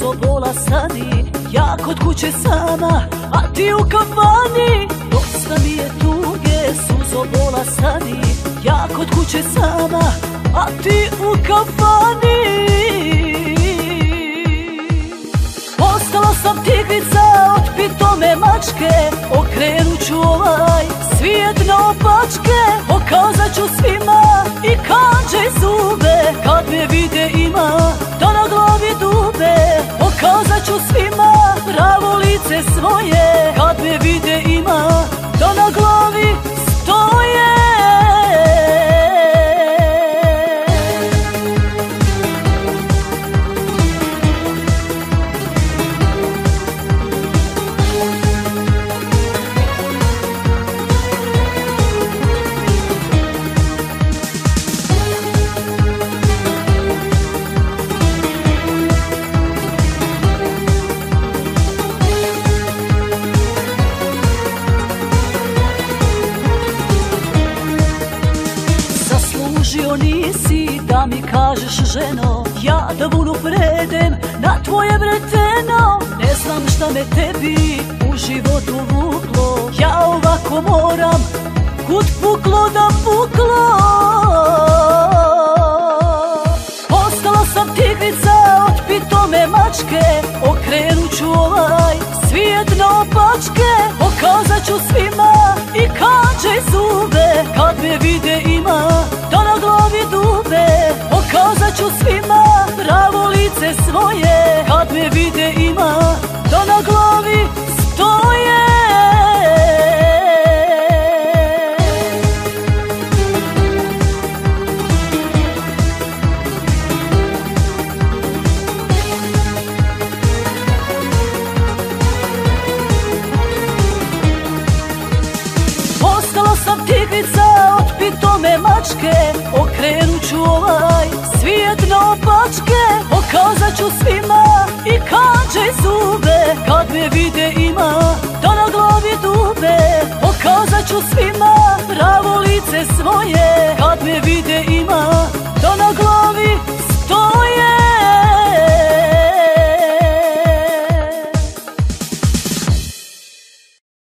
suzobola sani Ja kod kuće sama, a ti u kafani. Dosta mi je tuge, suzobola sani Ja kod kuće sama, a ti u kafani. Postala sam tigrica od pitome mačke. Okrenut ću ovaj lice mi kažeš ženo Ja da vunu predem na tvoje vreteno. Ne znam šta me tebi u životu vuklo. Ja ovako moram kud puklo da puklo. Postala sam tigrica od pitome mačke. Okrenut ću ovaj svijet na opačke. Pokazat ću svima i kanđe zube sam tigrica od pitome mačke Okrenut ću ovaj svijet na opačke. Pokazat ću svima i kanđe zube Kad me vide ima da na glavi dube. Pokazat ću svima pravo lice svoje